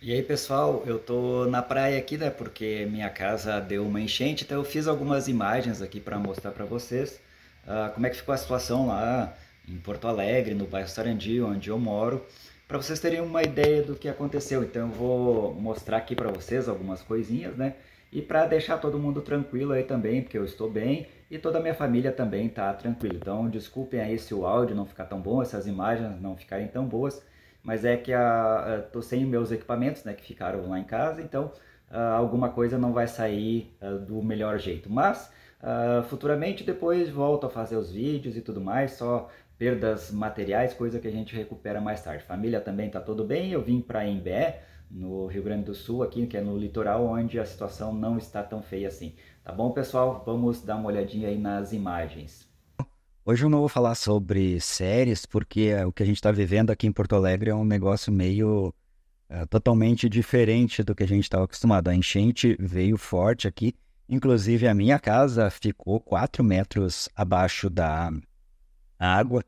E aí, pessoal, eu tô na praia aqui, né? Porque minha casa deu uma enchente, então eu fiz algumas imagens aqui para mostrar para vocês ah, como é que ficou a situação lá em Porto Alegre, no bairro Sarandi, onde eu moro, para vocês terem uma ideia do que aconteceu. Então eu vou mostrar aqui para vocês algumas coisinhas, né? E para deixar todo mundo tranquilo aí também, porque eu estou bem e toda a minha família também tá tranquila. Então desculpem aí se o áudio não ficar tão bom, essas imagens não ficarem tão boas mas é que a, tô sem meus equipamentos, né, que ficaram lá em casa, então uh, alguma coisa não vai sair uh, do melhor jeito. Mas uh, futuramente depois volto a fazer os vídeos e tudo mais, só perdas materiais, coisa que a gente recupera mais tarde. Família também tá tudo bem, eu vim para Imbé, no Rio Grande do Sul, aqui que é no litoral, onde a situação não está tão feia assim. Tá bom, pessoal? Vamos dar uma olhadinha aí nas imagens. Hoje eu não vou falar sobre séries, porque o que a gente está vivendo aqui em Porto Alegre é um negócio meio é, totalmente diferente do que a gente estava acostumado. A enchente veio forte aqui, inclusive a minha casa ficou 4 metros abaixo da água.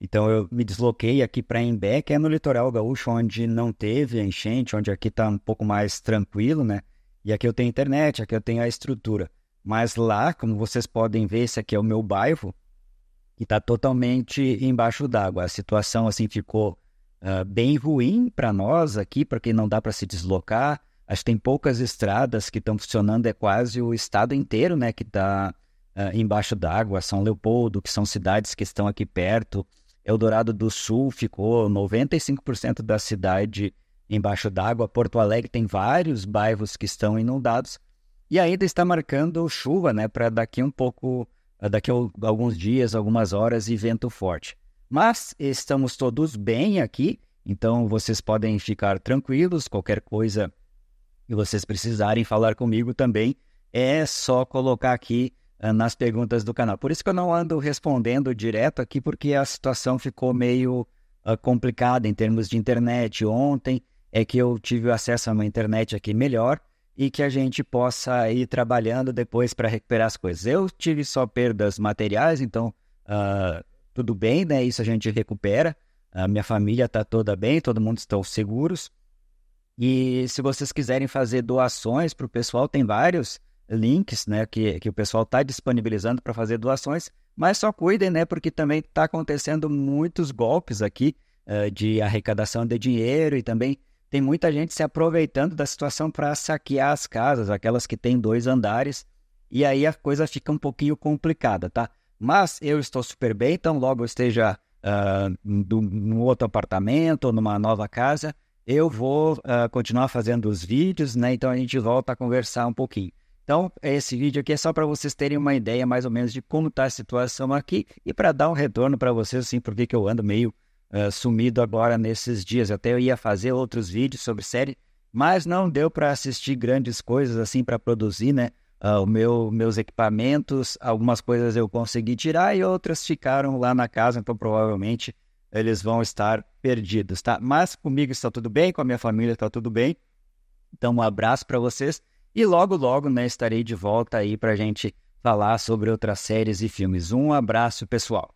Então eu me desloquei aqui para Embé, que é no litoral gaúcho, onde não teve enchente, onde aqui está um pouco mais tranquilo, né? E aqui eu tenho internet, aqui eu tenho a estrutura. Mas lá, como vocês podem ver, esse aqui é o meu bairro, que está totalmente embaixo d'água. A situação assim ficou uh, bem ruim para nós aqui, porque não dá para se deslocar. Acho que tem poucas estradas que estão funcionando, é quase o estado inteiro, né, que está uh, embaixo d'água. São Leopoldo, que são cidades que estão aqui perto. Eldorado do Sul ficou 95% da cidade embaixo d'água. Porto Alegre tem vários bairros que estão inundados e ainda está marcando chuva, né, para daqui um pouco daqui a alguns dias, algumas horas e vento forte. Mas estamos todos bem aqui, então vocês podem ficar tranquilos. Qualquer coisa que vocês precisarem falar comigo também, é só colocar aqui uh, nas perguntas do canal. Por isso que eu não ando respondendo direto aqui, porque a situação ficou meio uh, complicada em termos de internet. Ontem é que eu tive acesso a uma internet aqui melhor e que a gente possa ir trabalhando depois para recuperar as coisas. Eu tive só perdas materiais, então uh, tudo bem, né? Isso a gente recupera. A minha família está toda bem, todo mundo está seguros. E se vocês quiserem fazer doações para o pessoal, tem vários links, né, que, que o pessoal está disponibilizando para fazer doações, mas só cuidem, né, porque também está acontecendo muitos golpes aqui uh, de arrecadação de dinheiro e também tem muita gente se aproveitando da situação para saquear as casas, aquelas que têm dois andares, e aí a coisa fica um pouquinho complicada, tá? Mas eu estou super bem, então logo eu esteja uh, outro apartamento numa nova casa, eu vou uh, continuar fazendo os vídeos, né? Então a gente volta a conversar um pouquinho. Então, esse vídeo aqui é só para vocês terem uma ideia mais ou menos de como está a situação aqui e para dar um retorno para vocês, assim, porque eu ando meio uh, sumido agora nesses dias. Até eu ia fazer outros vídeos sobre série, mas não deu para assistir grandes coisas assim para produzir, né? Uh, o meu, meus equipamentos, algumas coisas eu consegui tirar e outras ficaram lá na casa, então provavelmente eles vão estar perdidos, tá? Mas comigo está tudo bem, com a minha família está tudo bem. Então um abraço para vocês e logo logo, né, estarei de volta aí para gente falar sobre outras séries e filmes. Um abraço, pessoal.